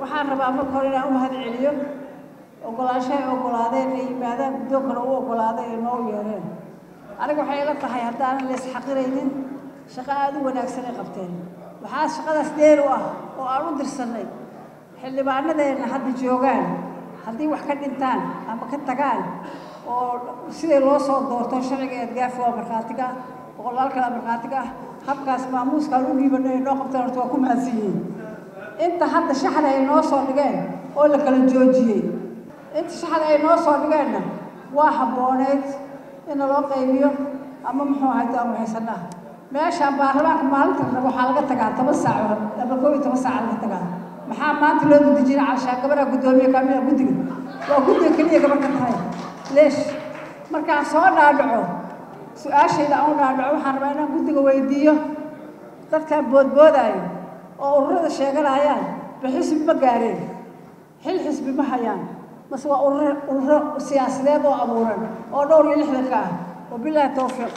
waxaan rabaa marka hore inaan u mahad celiyo ogolaanshahay ogolaadeen ay yimaadaan guddoonkana u ogolaaday ee noo yeereen. Aniga waxay ila tahay haddaanan la isxaqiraynin shaqo aada u wanaagsan ay qabteen. Waxaa shaqadaas dheer u ah oo aan u dirsannay. Xildhibaanadeenna hadda joogaan haddii wax ka dhintaan ama ka tagaan oo siday loo soo doorto sharciga eedgaafi waa markhaatiga boqolaal kale markhaatiga ah habkaas maamuuskaan u dhiibanay ay noo qabteen horta waa ku mahadsan inta hadda shaxda ay noo soo dhigeen oo la kala joojiyey. Inta shaxda ay noo soo dhigeenna waa habbooneyd in loo qaybiyo ama muxuu ahay daan waxaysanaa meeshaan baarlamaanka maalinta rabo waxaa laga tagaa toban saaco ama koob iyo toban saaca laga tagaa. Maxaa maanta loo gudijina calshaan gabadha guddoomiye kaamila guddiga? Waa guddiga keliya gabar ka tahay. Leesh markaan soo dhaadhaco su'aashayda aan u dhaadhaco waxaan rabaa inaan guddiga weydiiyo. Dadkaan boodboodaayo oo ururada sheeganayaan ba xisbi ma gaareen xil xisbi ma hayaan. Mase waa ururo siyaasadeed oo abuuran oo dhowr iyo lixdanka ah. Wabilaahi towfiiq